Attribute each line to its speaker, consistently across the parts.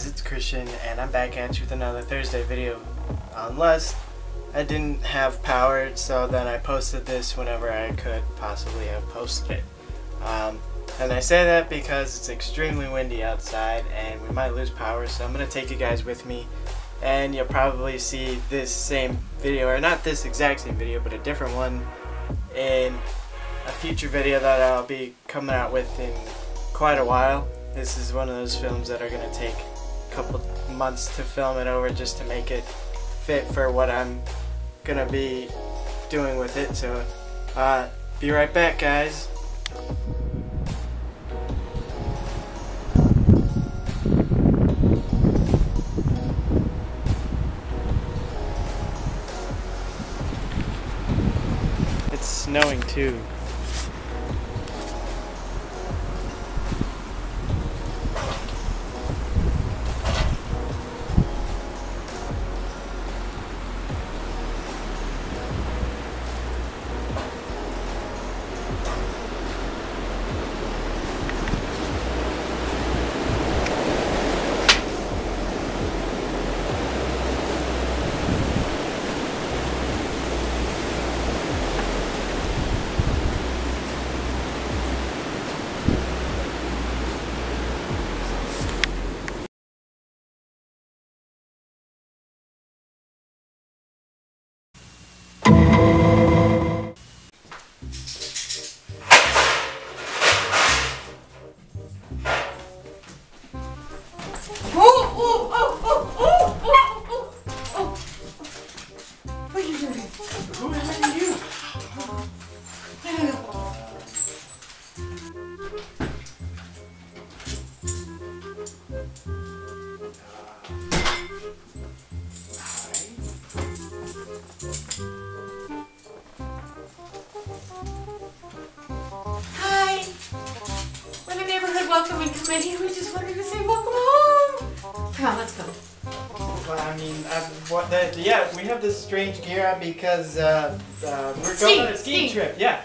Speaker 1: guys, it's Christian, and I'm back at you with another Thursday video. Unless I didn't have power, so then I posted this whenever I could possibly have posted it. Um, and I say that because it's extremely windy outside, and we might lose power, so I'm going to take you guys with me, and you'll probably see this same video, or not this exact same video, but a different one in a future video that I'll be coming out with in quite a while. This is one of those films that are going to take couple months to film it over just to make it fit for what I'm to be doing with it. So, uh, be right back, guys. It's snowing too.
Speaker 2: Neighborhood welcoming committee. We just wanted to say welcome home. Come on, let's go.
Speaker 1: Well, I mean, I, what the, yeah, we have this strange gear because uh, uh, we're
Speaker 2: Skiing,
Speaker 1: going on a skiing
Speaker 2: skiing.
Speaker 1: trip. Yeah,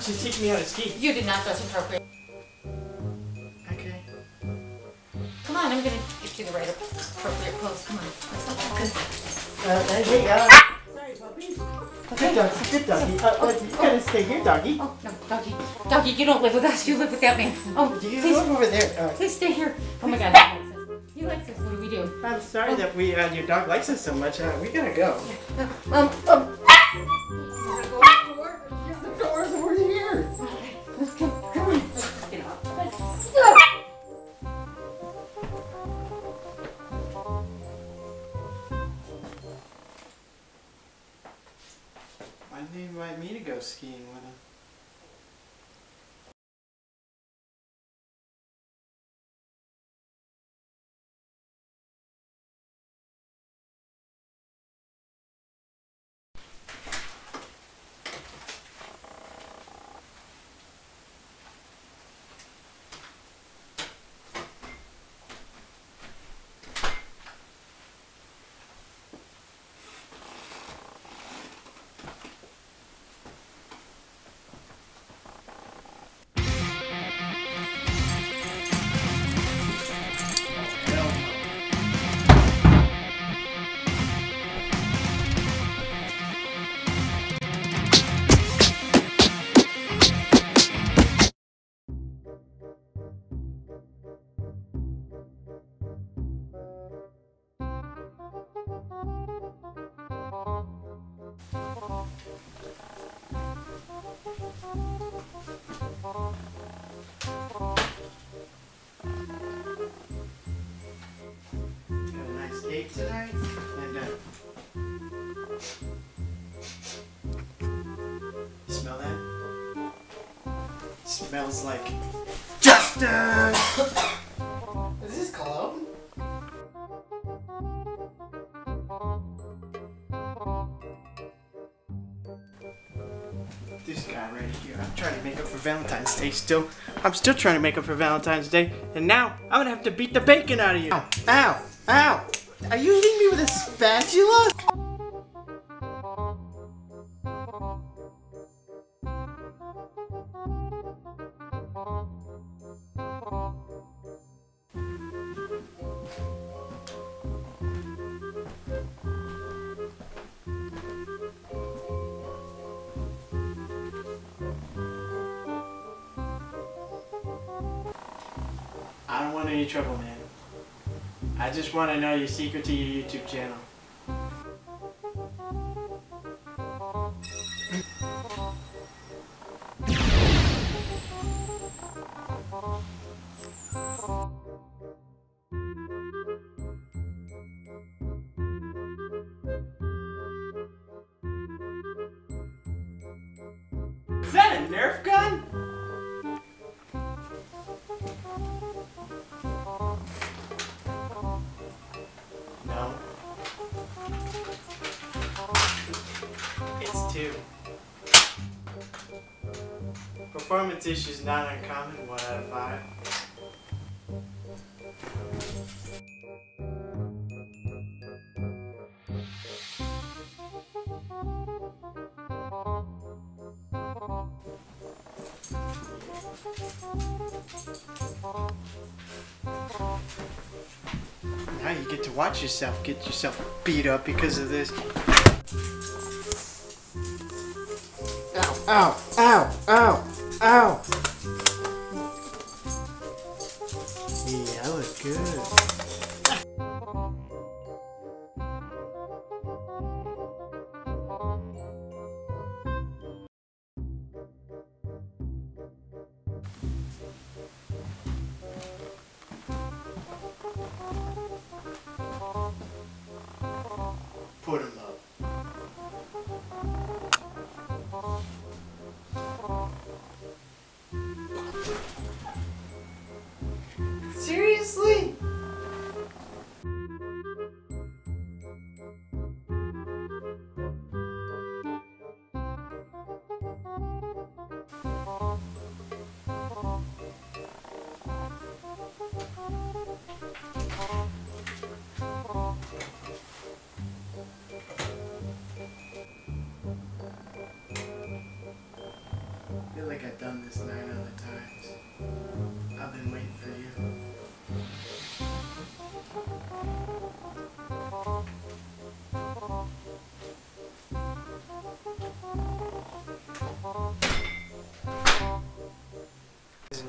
Speaker 1: she's teaching me how to ski.
Speaker 2: You did not dress appropriate.
Speaker 1: Okay.
Speaker 2: Come on, I'm gonna get you the right appropriate pose. Come on. Let's go. Good.
Speaker 1: Uh, hey, uh, sorry, puppy. Good doggy, good doggy. Uh, uh, you gotta stay here, doggy.
Speaker 2: Oh, no, doggy. Doggy, you don't live with us. You live with that man. Oh,
Speaker 1: You
Speaker 2: please,
Speaker 1: look over there. Uh,
Speaker 2: please stay here. Oh my god, he likes us. He likes us. What do we do?
Speaker 1: I'm sorry that we uh, your dog likes us so much. Uh, we gotta go.
Speaker 2: Um, um, um.
Speaker 1: Skiing with tonight, and uh, smell that? Smells like Justin. Is this cologne? This guy right here. I'm trying to make up for Valentine's Day still. I'm still trying to make up for Valentine's Day. And now I'm gonna have to beat the bacon out of you. Ow, ow, ow. Are you hitting me with a spatula? I don't want any trouble, man. I just want to know your secret to your YouTube channel. Two. Performance issues not uncommon, one out of five. Now you get to watch yourself get yourself beat up because of this. Ow, ow, ow, ow, ow. Yeah, I look good. Put him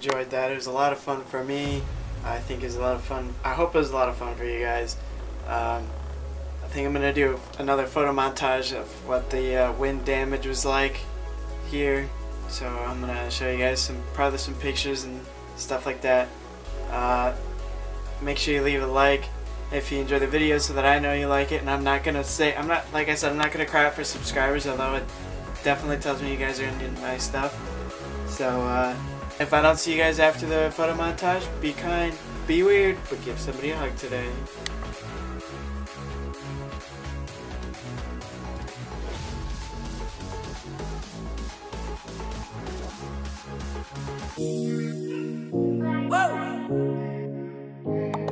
Speaker 1: Enjoyed that. It was a lot of fun for me. I think it was a lot of fun. I hope it was a lot of fun for you guys. Um, I think I'm gonna do another photo montage of what the uh, wind damage was like here. So I'm gonna show you guys some probably some pictures and stuff like that. Uh, make sure you leave a like if you enjoy the video so that I know you like it. And I'm not gonna say I'm not like I said I'm not gonna cry out for subscribers, although it definitely tells me you guys are into my stuff. So uh, if I don't see you guys after the photo montage, be kind, be weird, but give somebody a hug today.
Speaker 2: Whoa!